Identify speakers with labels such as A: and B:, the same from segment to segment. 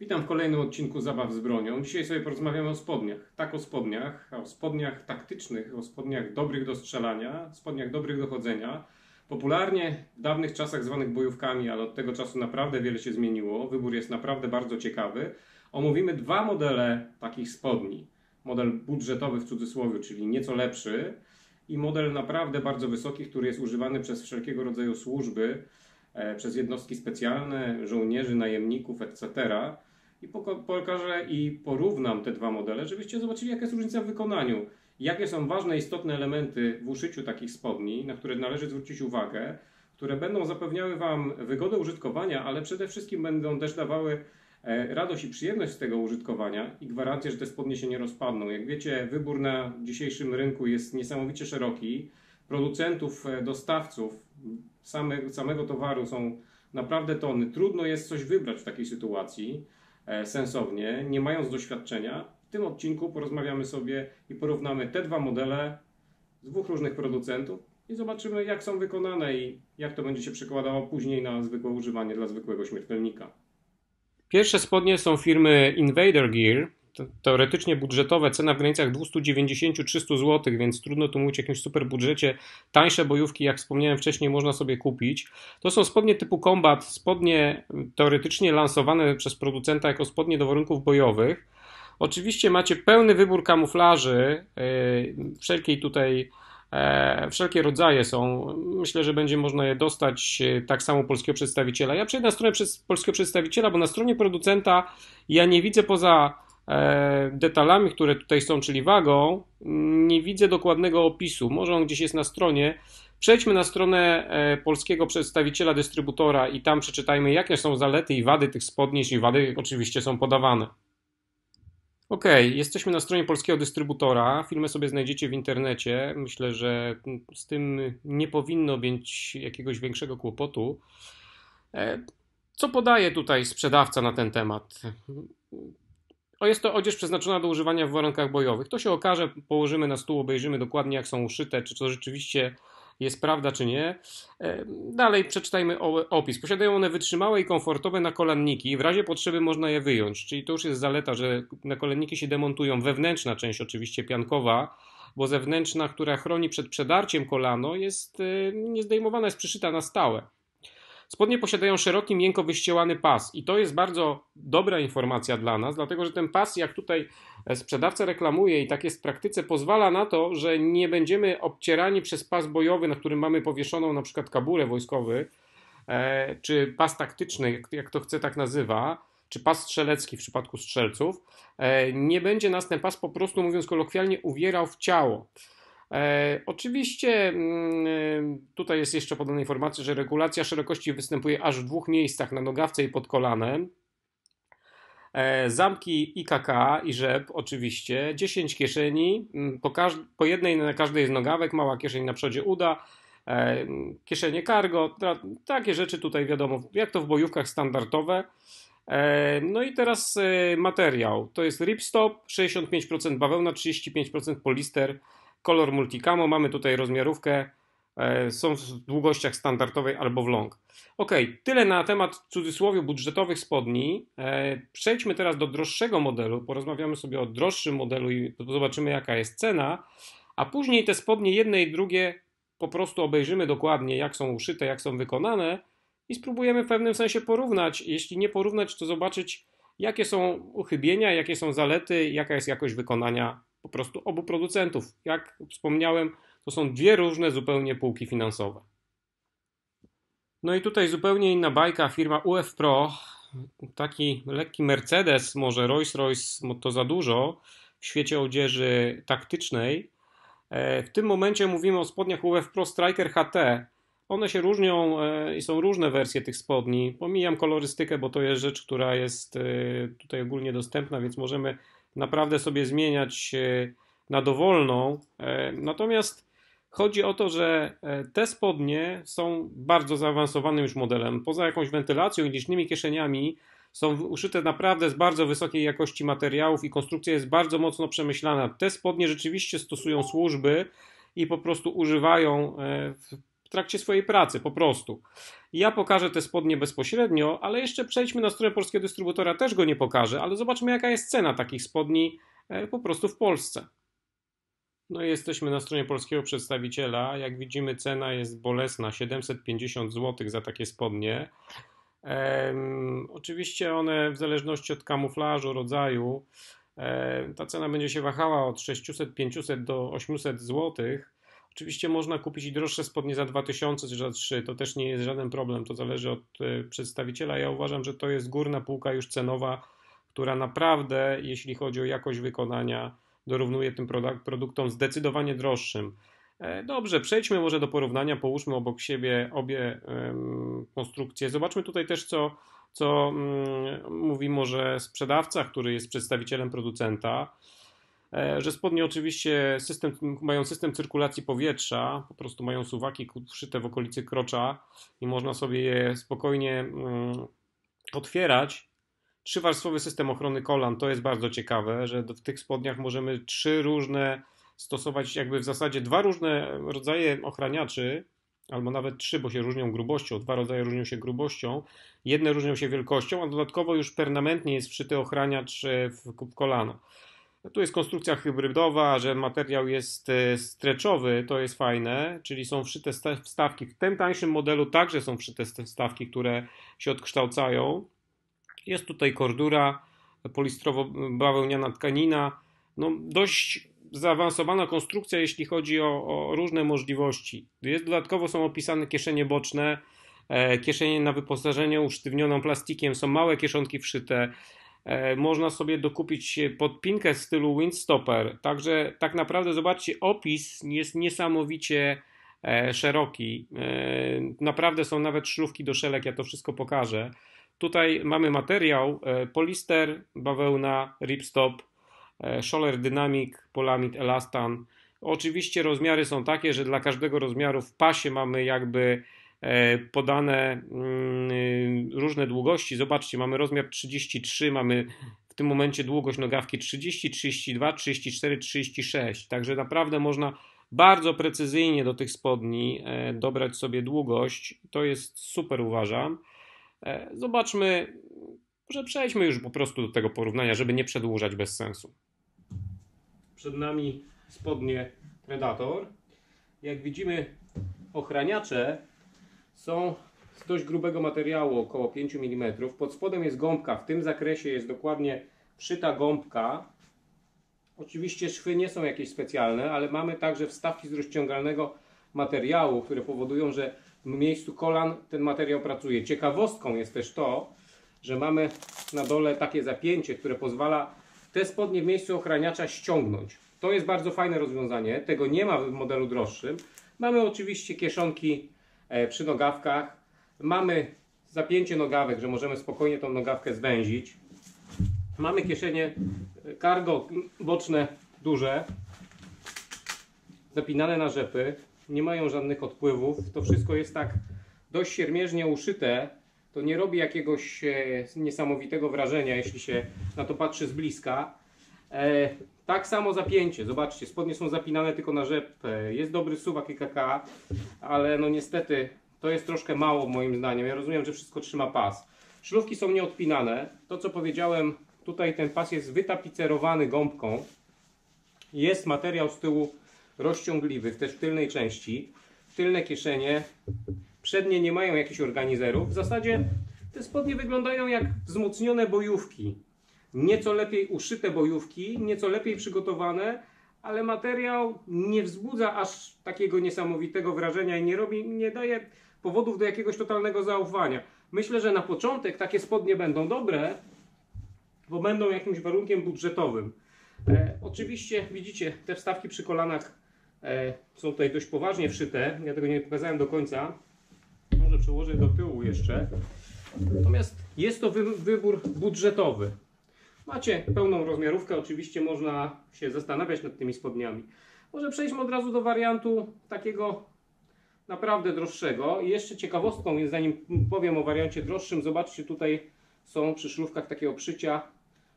A: Witam w kolejnym odcinku Zabaw z bronią. Dzisiaj sobie porozmawiamy o spodniach. Tak o spodniach, o spodniach taktycznych, o spodniach dobrych do strzelania, spodniach dobrych do chodzenia. Popularnie w dawnych czasach zwanych bojówkami, ale od tego czasu naprawdę wiele się zmieniło. Wybór jest naprawdę bardzo ciekawy. Omówimy dwa modele takich spodni. Model budżetowy w cudzysłowie, czyli nieco lepszy i model naprawdę bardzo wysoki, który jest używany przez wszelkiego rodzaju służby, e, przez jednostki specjalne, żołnierzy, najemników, etc. I pokażę i porównam te dwa modele, żebyście zobaczyli, jaka jest różnica w wykonaniu. Jakie są ważne, istotne elementy w uszyciu takich spodni, na które należy zwrócić uwagę, które będą zapewniały Wam wygodę użytkowania, ale przede wszystkim będą też dawały radość i przyjemność z tego użytkowania i gwarancję, że te spodnie się nie rozpadną. Jak wiecie, wybór na dzisiejszym rynku jest niesamowicie szeroki. Producentów, e, dostawców same, samego towaru są naprawdę tony. Trudno jest coś wybrać w takiej sytuacji e, sensownie, nie mając doświadczenia. W tym odcinku porozmawiamy sobie i porównamy te dwa modele z dwóch różnych producentów i zobaczymy, jak są wykonane i jak to będzie się przekładało później na zwykłe używanie dla zwykłego śmiertelnika. Pierwsze spodnie są firmy Invader Gear. Teoretycznie budżetowe, cena w granicach 290-300 zł, więc trudno tu mówić o jakimś super budżecie. Tańsze bojówki, jak wspomniałem wcześniej, można sobie kupić. To są spodnie typu combat, spodnie teoretycznie lansowane przez producenta jako spodnie do warunków bojowych. Oczywiście macie pełny wybór kamuflaży, yy, wszelkiej tutaj, wszelkie rodzaje są. Myślę, że będzie można je dostać e, tak samo polskiego przedstawiciela. Ja przejdę na stronę polskiego przedstawiciela, bo na stronie producenta ja nie widzę poza e, detalami, które tutaj są, czyli wagą, nie widzę dokładnego opisu. Może on gdzieś jest na stronie. Przejdźmy na stronę e, polskiego przedstawiciela dystrybutora i tam przeczytajmy, jakie są zalety i wady tych spodni, jeśli wady oczywiście są podawane. Ok, jesteśmy na stronie polskiego dystrybutora. Filmy sobie znajdziecie w internecie. Myślę, że z tym nie powinno być jakiegoś większego kłopotu. E, Co podaje tutaj sprzedawca na ten temat? O, jest to odzież przeznaczona do używania w warunkach bojowych. To się okaże, położymy na stół, obejrzymy dokładnie, jak są uszyte, czy to rzeczywiście jest prawda, czy nie. E, Dalej przeczytajmy opis. Posiadają one wytrzymałe i komfortowe nakolanniki. W razie potrzeby można je wyjąć, czyli to już jest zaleta, że nakolanniki się demontują. Wewnętrzna część, oczywiście piankowa, bo zewnętrzna, która chroni przed przedarciem kolano, jest e, niezdejmowana, jest przyszyta na stałe. Spodnie posiadają szeroki, miękko wyściełany pas i to jest bardzo dobra informacja dla nas, dlatego że ten pas, jak tutaj e, sprzedawca reklamuje i tak jest w praktyce, pozwala na to, że nie będziemy obcierani przez pas bojowy, na którym mamy powieszoną na przykład kaburę wojskowy, e, czy pas taktyczny, jak, jak to chce tak nazywa, czy pas strzelecki w przypadku strzelców. E, nie będzie nas ten pas po prostu, mówiąc kolokwialnie, uwierał w ciało. E, oczywiście mm, tutaj jest jeszcze podana informacja, że regulacja szerokości występuje aż w dwóch miejscach, na nogawce i pod kolanem. E, zamki IKK i rzep oczywiście, 10 kieszeni, mm, po, każ- po jednej na każdej z nogawek, mała kieszeń na przodzie uda, e, kieszenie cargo, ta, takie rzeczy tutaj wiadomo, jak to w bojówkach standardowe. E, No i teraz e, materiał, to jest ripstop, 65% bawełna, 35% polister, kolor multicamo, mamy tutaj rozmiarówkę, e, są w długościach standardowej albo w long. Ok, tyle na temat w cudzysłowie budżetowych spodni. E, Przejdźmy teraz do droższego modelu, porozmawiamy sobie o droższym modelu i zobaczymy jaka jest cena, a później te spodnie jedne i drugie po prostu obejrzymy dokładnie jak są uszyte, jak są wykonane i spróbujemy w pewnym sensie porównać. Jeśli nie porównać, to zobaczyć jakie są uchybienia, jakie są zalety, jaka jest jakość wykonania po prostu obu producentów. Jak wspomniałem, to są dwie różne zupełnie półki finansowe. No i tutaj zupełnie inna bajka, firma UF Pro, taki lekki Mercedes, może Rolls-Royce to za dużo w świecie odzieży taktycznej. E, W tym momencie mówimy o spodniach UF Pro Striker HT. One się różnią e, i są różne wersje tych spodni. Pomijam kolorystykę, bo to jest rzecz, która jest e, tutaj ogólnie dostępna, więc możemy naprawdę sobie zmieniać e, na dowolną. E, Natomiast chodzi o to, że e, te spodnie są bardzo zaawansowanym już modelem. Poza jakąś wentylacją i licznymi kieszeniami są uszyte naprawdę z bardzo wysokiej jakości materiałów i konstrukcja jest bardzo mocno przemyślana. Te spodnie rzeczywiście stosują służby i po prostu używają w trakcie swojej pracy, po prostu. Ja pokażę te spodnie bezpośrednio, ale jeszcze przejdźmy na stronę polskiego dystrybutora, też go nie pokażę, ale zobaczmy jaka jest cena takich spodni e, po prostu w Polsce. No i jesteśmy na stronie polskiego przedstawiciela. Jak widzimy, cena jest bolesna 750 zł za takie spodnie. Um, oczywiście one w zależności od kamuflażu, rodzaju, um, ta cena będzie się wahała od 600-500 do 800 zł. Oczywiście można kupić i droższe spodnie za 2000 czy za 3, to też nie jest żaden problem, to zależy od y, przedstawiciela. Ja uważam, że to jest górna półka już cenowa, która naprawdę, jeśli chodzi o jakość wykonania, dorównuje tym produktom zdecydowanie droższym. E, dobrze, przejdźmy może do porównania, połóżmy obok siebie obie konstrukcje. Zobaczmy tutaj też, co, co um, mówi może sprzedawca, który jest przedstawicielem producenta, e, że spodnie oczywiście system, mają system cyrkulacji powietrza, po prostu mają suwaki wszyte w okolicy krocza i można sobie je spokojnie um, otwierać Trzywarstwowy system ochrony kolan to jest bardzo ciekawe, że w tych spodniach możemy trzy różne stosować, jakby w zasadzie dwa różne rodzaje ochraniaczy, albo nawet trzy, bo się różnią grubością. Dwa rodzaje różnią się grubością, jedne różnią się wielkością, a dodatkowo już permanentnie jest wszyty ochraniacz e, w kolano. Tu jest konstrukcja hybrydowa, że materiał jest e, stretchowy, to jest fajne, czyli są wszyte wstawki. W tym tańszym modelu także są wszyte wstawki, które się odkształcają. Jest tutaj kordura polistrowo-bawełniana tkanina. No, dość zaawansowana konstrukcja, jeśli chodzi o, o, różne możliwości. Jest, dodatkowo są opisane kieszenie boczne, e, kieszenie na wyposażenie usztywnioną plastikiem, są małe kieszonki wszyte. E, można sobie dokupić podpinkę w stylu windstopper. Także tak naprawdę zobaczcie, opis jest niesamowicie e, szeroki. E, naprawdę są nawet szlówki do szelek, ja to wszystko pokażę. Tutaj mamy materiał e, polister, bawełna, ripstop, e, Scholler Dynamic, Polamid, Elastan. Oczywiście rozmiary są takie, że dla każdego rozmiaru w pasie mamy jakby e, podane mm, różne długości. Zobaczcie, mamy rozmiar 33, mamy w tym momencie długość nogawki 30, 32, 34, 36. Także naprawdę można bardzo precyzyjnie do tych spodni dobrać sobie długość. To jest super, uważam. E, zobaczmy, że przejdźmy już po prostu do tego porównania, żeby nie przedłużać bez sensu. Przed nami spodnie Predator. Jak widzimy, ochraniacze są z dość grubego materiału, około 5 mm. Pod spodem jest gąbka, w tym zakresie jest dokładnie wszyta gąbka. Oczywiście szwy nie są jakieś specjalne, ale mamy także wstawki z rozciągalnego materiału, które powodują, że w miejscu kolan ten materiał pracuje. Ciekawostką jest też to, że mamy na dole takie zapięcie, które pozwala te spodnie w miejscu ochraniacza ściągnąć. To jest bardzo fajne rozwiązanie. Tego nie ma w modelu droższym. Mamy oczywiście kieszonki przy nogawkach. Mamy zapięcie nogawek, że możemy spokojnie tą nogawkę zwęzić. Mamy kieszenie e, cargo boczne duże, zapinane na rzepy nie mają żadnych odpływów. To wszystko jest tak dość siermierznie uszyte. To nie robi jakiegoś e, niesamowitego wrażenia, jeśli się na to patrzy z bliska. Tak samo zapięcie. Zobaczcie, spodnie są zapinane tylko na rzep. Jest dobry suwak i KK, ale no niestety to jest troszkę mało moim zdaniem. Ja rozumiem, że wszystko trzyma pas. Szlówki są nieodpinane. To co powiedziałem, tutaj ten pas jest wytapicerowany gąbką. Jest materiał z tyłu rozciągliwych, też w tylnej części. Tylne kieszenie, przednie nie mają jakichś organizerów. W zasadzie te spodnie wyglądają jak wzmocnione bojówki. Nieco lepiej uszyte bojówki, nieco lepiej przygotowane, ale materiał nie wzbudza aż takiego niesamowitego wrażenia i nie robi, nie daje powodów do jakiegoś totalnego zaufania. Myślę, że na początek takie spodnie będą dobre, bo będą jakimś warunkiem budżetowym. E, oczywiście widzicie, te wstawki przy kolanach E, są tutaj dość poważnie wszyte. Ja tego nie pokazałem do końca. Może przełożę do tyłu jeszcze. Natomiast jest to wy wybór budżetowy. Macie pełną rozmiarówkę, oczywiście można się zastanawiać nad tymi spodniami. Może przejdźmy od razu do wariantu takiego naprawdę droższego. I jeszcze ciekawostką, zanim powiem o wariancie droższym, zobaczcie tutaj są przy szlówkach takie oprzycia,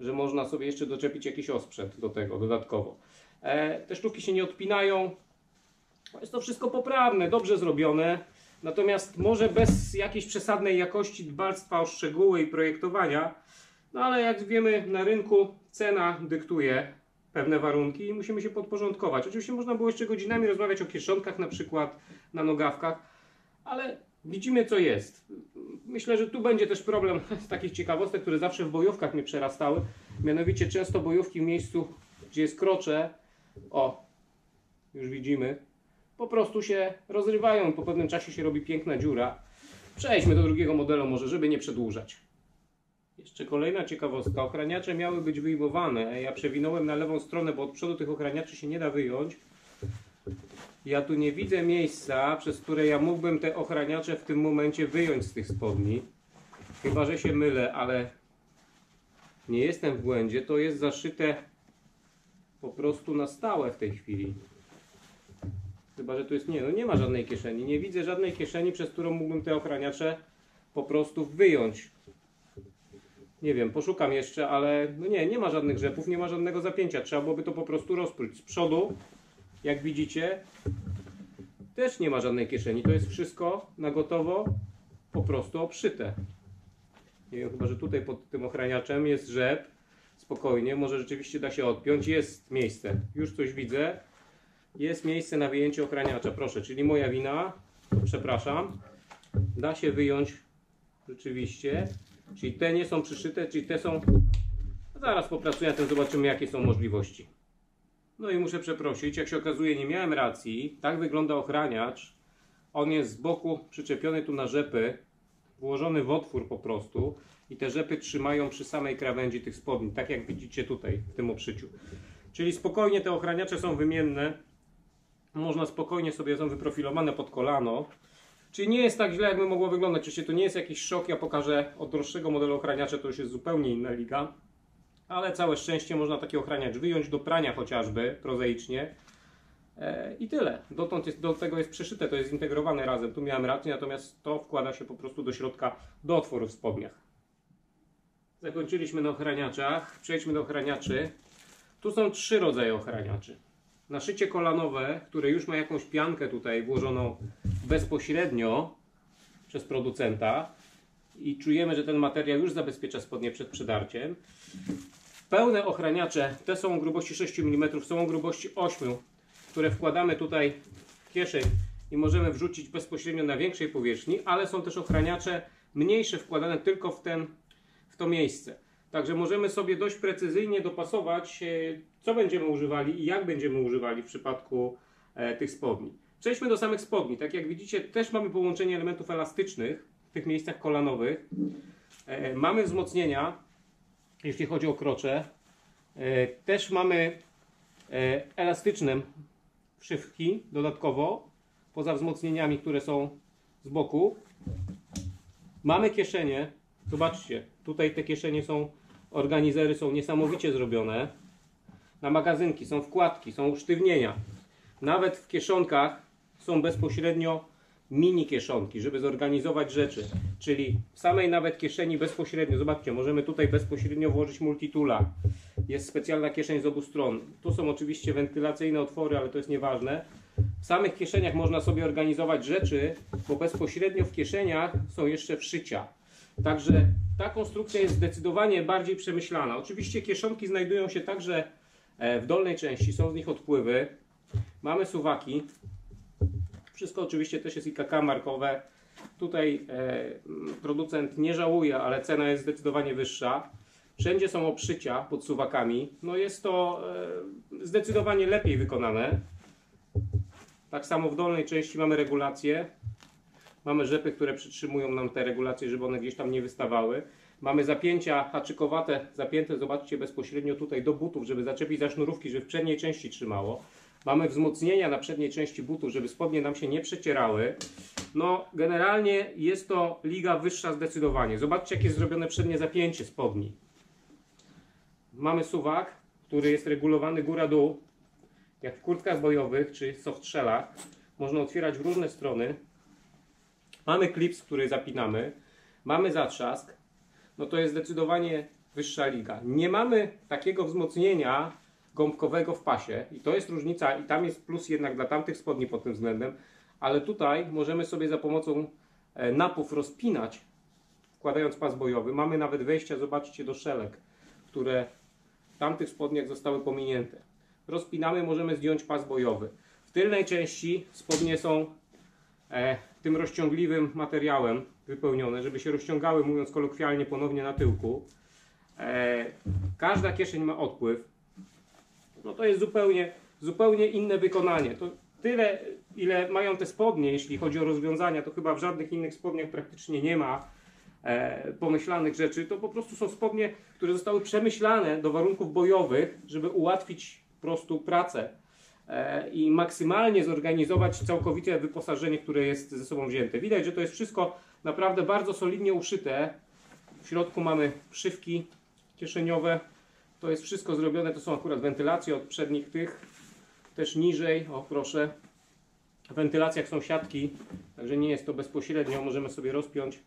A: że można sobie jeszcze doczepić jakiś osprzęt do tego dodatkowo. E, te sztuki się nie odpinają. Jest to wszystko poprawne, dobrze zrobione. Natomiast może bez jakiejś przesadnej jakości dbalstwa o szczegóły i projektowania, no ale jak wiemy na rynku cena dyktuje pewne warunki i musimy się podporządkować. Oczywiście można było jeszcze godzinami rozmawiać o kieszonkach na przykład, na nogawkach, ale widzimy co jest. Myślę, że tu będzie też problem z takich ciekawostek, które zawsze w bojówkach mnie przerastały. Mianowicie często bojówki w miejscu, gdzie jest krocze, o, już widzimy, po prostu się rozrywają. Po pewnym czasie się robi piękna dziura. Przejdźmy do drugiego modelu może, żeby nie przedłużać. Jeszcze kolejna ciekawostka. Ochraniacze miały być wyjmowane. Ja przewinąłem na lewą stronę, bo od przodu tych ochraniaczy się nie da wyjąć. Ja tu nie widzę miejsca, przez które ja mógłbym te ochraniacze w tym momencie wyjąć z tych spodni. Chyba, że się mylę, ale nie jestem w błędzie. To jest zaszyte po prostu na stałe w tej chwili. Chyba, że tu jest nie, no nie ma żadnej kieszeni. Nie widzę żadnej kieszeni, przez którą mógłbym te ochraniacze po prostu wyjąć. Nie wiem, poszukam jeszcze, ale no nie, nie ma żadnych rzepów, nie ma żadnego zapięcia. Trzeba byłoby to po prostu rozpróć. Z przodu, jak widzicie, też nie ma żadnej kieszeni. To jest wszystko na gotowo, po prostu obszyte. Nie wiem, chyba, że tutaj pod tym ochraniaczem jest rzep. Spokojnie, może rzeczywiście da się odpiąć. Jest miejsce. Już coś widzę. Jest miejsce na wyjęcie ochraniacza. Proszę, czyli moja wina. Przepraszam. Da się wyjąć rzeczywiście. Czyli te nie są przyszyte, czyli te są... Zaraz popracuję na tym, zobaczymy jakie są możliwości. No i muszę przeprosić, jak się okazuje nie miałem racji. Tak wygląda ochraniacz. On jest z boku przyczepiony tu na rzepy, włożony w otwór po prostu i te rzepy trzymają przy samej krawędzi tych spodni, tak jak widzicie tutaj w tym obszyciu. Czyli spokojnie te ochraniacze są wymienne. Można spokojnie sobie są wyprofilowane pod kolano. Czyli nie jest tak źle, jakby mogło wyglądać. Oczywiście to nie jest jakiś szok. Ja pokażę od droższego modelu ochraniacza, to już jest zupełnie inna liga. Ale całe szczęście można taki ochraniacz wyjąć do prania chociażby, prozaicznie. E, I tyle. Dotąd jest, do tego jest przeszyte, to jest zintegrowane razem. Tu miałem rację, natomiast to wkłada się po prostu do środka, do otworu w spodniach. Zakończyliśmy na ochraniaczach. Przejdźmy do ochraniaczy. Tu są trzy rodzaje ochraniaczy. Naszycie kolanowe, które już ma jakąś piankę tutaj włożoną bezpośrednio przez producenta i czujemy, że ten materiał już zabezpiecza spodnie przed przedarciem. Pełne ochraniacze, te są grubości 6 mm, są grubości 8, które wkładamy tutaj w kieszeń i możemy wrzucić bezpośrednio na większej powierzchni, ale są też ochraniacze mniejsze wkładane tylko w, ten, w to miejsce. Także możemy sobie dość precyzyjnie dopasować, e, co będziemy używali i jak będziemy używali w przypadku e, tych spodni. Przejdźmy do samych spodni. Tak jak widzicie, też mamy połączenie elementów elastycznych w tych miejscach kolanowych. E, mamy wzmocnienia, jeśli chodzi o krocze. Też mamy elastyczne wszywki dodatkowo, poza wzmocnieniami, które są z boku. Mamy kieszenie. Zobaczcie, tutaj te kieszenie są organizery są niesamowicie zrobione. Na magazynki są wkładki, są usztywnienia. Nawet w kieszonkach są bezpośrednio mini kieszonki, żeby zorganizować rzeczy. Czyli w samej nawet kieszeni bezpośrednio, zobaczcie, możemy tutaj bezpośrednio włożyć multitula. Jest specjalna kieszeń z obu stron. Tu są oczywiście wentylacyjne otwory, ale to jest nieważne. W samych kieszeniach można sobie organizować rzeczy, bo bezpośrednio w kieszeniach są jeszcze wszycia. Także ta konstrukcja jest zdecydowanie bardziej przemyślana. Oczywiście kieszonki znajdują się także e, w dolnej części, są z nich odpływy. Mamy suwaki. Wszystko oczywiście też jest IKK markowe. Tutaj e, producent nie żałuje, ale cena jest zdecydowanie wyższa. Wszędzie są obszycia pod suwakami. No jest to e, zdecydowanie lepiej wykonane. Tak samo w dolnej części mamy regulację. Mamy rzepy, które przytrzymują nam te regulacje, żeby one gdzieś tam nie wystawały. Mamy zapięcia haczykowate, zapięte, zobaczcie, bezpośrednio tutaj do butów, żeby zaczepić za sznurówki, żeby w przedniej części trzymało. Mamy wzmocnienia na przedniej części butów, żeby spodnie nam się nie przecierały. No, generalnie jest to liga wyższa zdecydowanie. Zobaczcie, jakie jest zrobione przednie zapięcie spodni. Mamy suwak, który jest regulowany góra-dół, jak w kurtkach bojowych czy softshellach. Można otwierać w różne strony. Mamy klips, który zapinamy, mamy zatrzask, no to jest zdecydowanie wyższa liga. Nie mamy takiego wzmocnienia gąbkowego w pasie i to jest różnica i tam jest plus jednak dla tamtych spodni pod tym względem, ale tutaj możemy sobie za pomocą e, napów rozpinać, wkładając pas bojowy. Mamy nawet wejścia, zobaczcie, do szelek, które w tamtych spodniach zostały pominięte. Rozpinamy, możemy zdjąć pas bojowy. W tylnej części spodnie są e, tym rozciągliwym materiałem wypełnione, żeby się rozciągały, mówiąc kolokwialnie, ponownie na tyłku. E, każda kieszeń ma odpływ. No to jest zupełnie, zupełnie inne wykonanie. To tyle, ile mają te spodnie, jeśli chodzi o rozwiązania, to chyba w żadnych innych spodniach praktycznie nie ma e, pomyślanych rzeczy. To po prostu są spodnie, które zostały przemyślane do warunków bojowych, żeby ułatwić prostu pracę i maksymalnie zorganizować całkowite wyposażenie, które jest ze sobą wzięte. Widać, że to jest wszystko naprawdę bardzo solidnie uszyte. W środku mamy szywki kieszeniowe. To jest wszystko zrobione, to są akurat wentylacje od przednich tych, też niżej, o proszę. W wentylacjach są siatki, także nie jest to bezpośrednio, możemy sobie rozpiąć.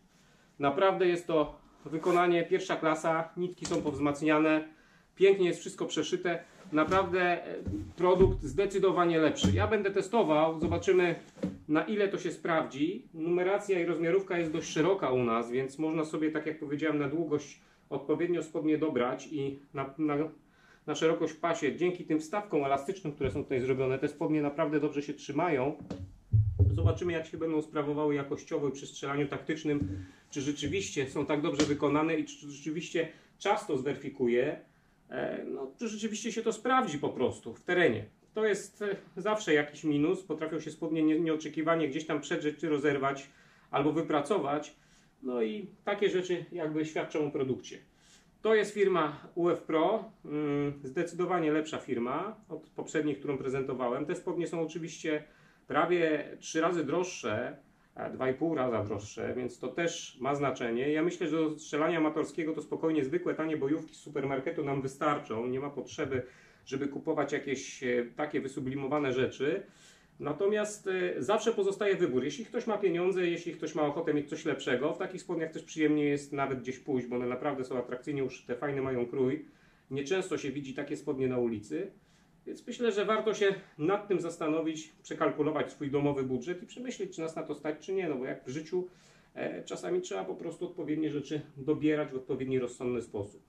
A: Naprawdę jest to wykonanie pierwsza klasa, nitki są powzmacniane, pięknie jest wszystko przeszyte. Naprawdę e, produkt zdecydowanie lepszy. Ja będę testował, zobaczymy na ile to się sprawdzi. Numeracja i rozmiarówka jest dość szeroka u nas, więc można sobie, tak jak powiedziałem, na długość odpowiednio spodnie dobrać i na, na, na szerokość pasie. Dzięki tym wstawkom elastycznym, które są tutaj zrobione, te spodnie naprawdę dobrze się trzymają. Zobaczymy, jak się będą sprawowały jakościowo przy strzelaniu taktycznym, czy rzeczywiście są tak dobrze wykonane i czy rzeczywiście czas to zweryfikuje, no, czy rzeczywiście się to sprawdzi po prostu w terenie. To jest e, zawsze jakiś minus, potrafią się spodnie nie- nieoczekiwanie gdzieś tam przedrzeć czy rozerwać albo wypracować, no i takie rzeczy jakby świadczą o produkcie. To jest firma UF Pro, mm, zdecydowanie lepsza firma od poprzedniej, którą prezentowałem. Te spodnie są oczywiście prawie 3 razy droższe, 2,5 raza droższe, więc to też ma znaczenie. Ja myślę, że do strzelania amatorskiego to spokojnie zwykłe tanie bojówki z supermarketu nam wystarczą. Nie ma potrzeby, żeby kupować jakieś e, takie wysublimowane rzeczy. Natomiast e, zawsze pozostaje wybór. Jeśli ktoś ma pieniądze, jeśli ktoś ma ochotę mieć coś lepszego, w takich spodniach też przyjemnie jest nawet gdzieś pójść, bo one naprawdę są atrakcyjnie uszyte, fajny mają krój. Nieczęsto się widzi takie spodnie na ulicy. Więc myślę, że warto się nad tym zastanowić, przekalkulować swój domowy budżet i przemyśleć, czy nas na to stać, czy nie. No bo jak w życiu e, czasami trzeba po prostu odpowiednie rzeczy dobierać w odpowiedni, rozsądny sposób.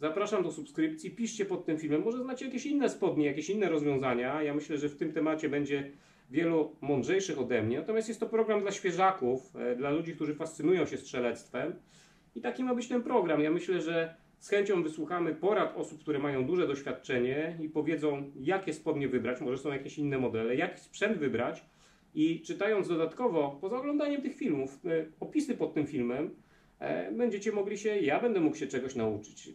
A: Zapraszam do subskrypcji, piszcie pod tym filmem. Może znacie jakieś inne spodnie, jakieś inne rozwiązania. Ja myślę, że w tym temacie będzie wielu mądrzejszych ode mnie. Natomiast jest to program dla świeżaków, e, dla ludzi, którzy fascynują się strzelectwem. I taki ma być ten program. Ja myślę, że z chęcią wysłuchamy porad osób, które mają duże doświadczenie i powiedzą, jakie spodnie wybrać, może są jakieś inne modele, jaki sprzęt wybrać. I czytając dodatkowo, poza oglądaniem tych filmów, e, opisy pod tym filmem, e, będziecie mogli się, ja będę mógł się czegoś nauczyć.